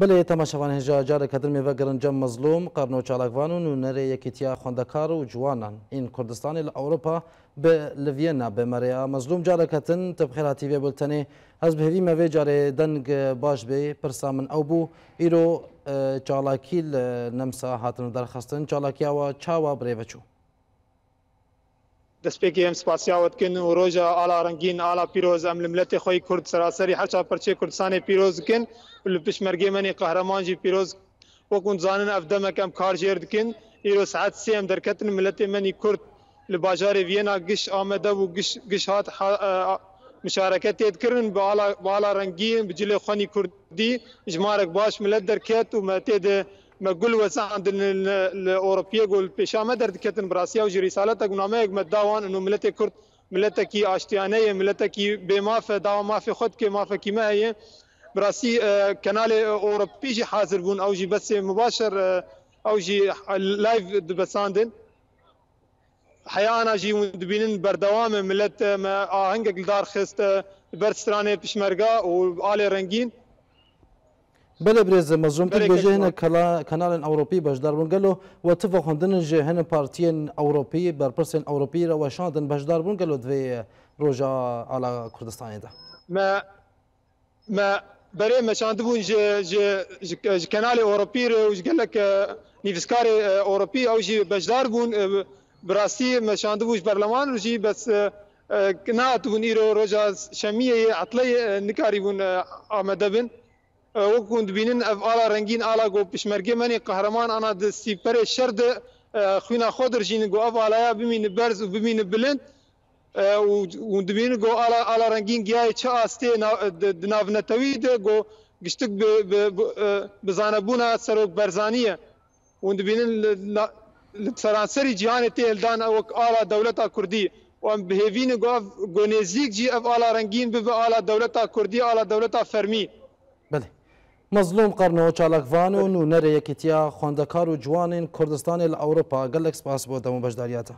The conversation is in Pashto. بەڵێ تەماشەوان هێژا جارێکەدرمێ بە گەرنجە مەزلوم قەرنەوە چالاکوان و نوونەرێ یەکیتیا خوندەکار و جوانان ئین کوردستانی لە ئەوروپا بە لڤێنا بێمەرەیە مەزلوم جارەکەتن تبخێراتی بێ بولتەنێ هەز بهێوی مەوێ جارێ دەنگ باش بێ پرسا من ئەو بوو ئیرۆ چالاکی لە نەمسا هاتن دەرخستن چالاکیاوە چاوا برێ بەچوو دەست پێکیان سپاسیاوتکن و ڕۆژە ئالا ڕنگین ئالا پیرۆز ئەم لەملەتی خۆی کورد سەراسەری هەچا پەرچی کوردستانی پیرۆزکن لە پشمەرگی منی قەهرەمانجی پیرۆز وەکوون زانن ئەف دەمەکەم کارژێر دکن ئیرۆ سعات سێم دەرکەتن ملەتی منی کورد لە باژارێ ڤێنا گشت ئامەدە و گشت هات مشارەکە تێتکردن باڵا ڕەنگی بجلێ خوۆنی کوردی ژمارەك باش ملت دەرکێت و مەتێ ما گل وسان دن الاوروپیه گل پیشا ما درد کتن براسیا و رسالت گنامه یک مداوان انه ملت کرد ملت کی آشتیانه ملت کی به ماف داوا ماف خود کی ماف کیمه هي براسي آه، كنال اوروبي جي حاضر بون او جي بس مباشر آه، او جي لايف دبساندن حيانا جي مدبينن بردوام ملت آه، ما آهنگ دار خست برسترانه پشمرگا و آل رنگین بله برز مزوم تر بچه هنه کانال اروپی باش بون گلو و تفا خوندن جه پارتیان اروپی بر پرسن اروپی را و شاندن بشدار بون گلو دوی روزا علا کردستانی ده ما ما برای مشاند بون جه جه جه کانال اروپی را و جه ک نیفسکار اروپی او جه بشدار بون براستی مشاند بوش برلمان رو جه بس نات بون ایرو روزا شمیه عطلی نکاری بون آمده بین. وەکو دوبینن ئەف ئالا رنگین ئالا گۆ پشمەرگێ منی قهرمان ئانا دەستیپەرێ شەردە خوینا خۆ دەژین گۆ ئەڤالەیە ببینە بەرز و ببینە بلند دوبین گۆ ئالا رنگین گیای چه ئاستێ ناونەتەوی دە گۆ گشتك بزانبونا سروك برزانية وندبين فرانسري جهان تيلدان او على دولتا كردي وام بهفين غوف غونيزيك جي اف على رنگين بب على دولتا كردي على دولتا فرمي بله مظلوم قرنەوە چالاکوان و نوونەرەیەکیتیا خوندەکار و جوانین کوردستانی لە ئەوروپا گەلێک سپاس بۆ دەمو بەشداریاتە